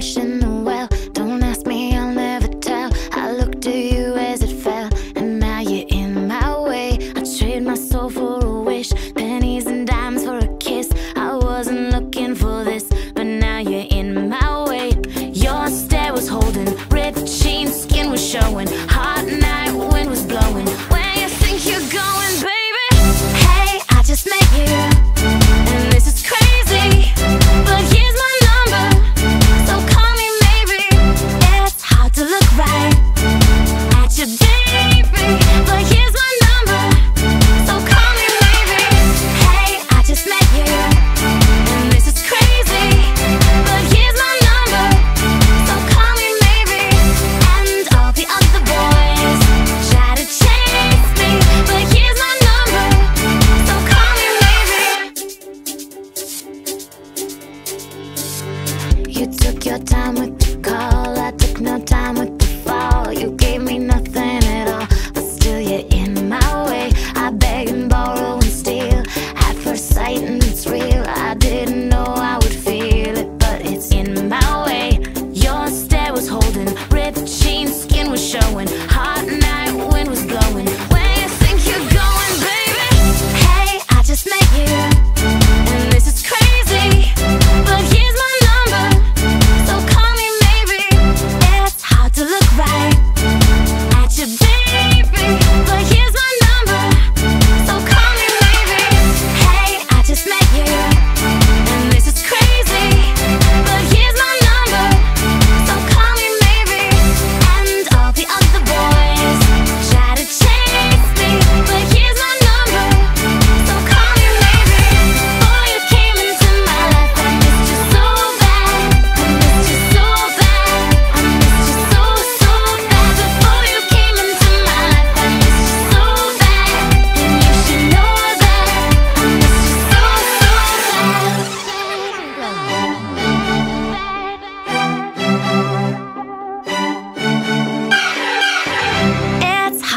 什么 time with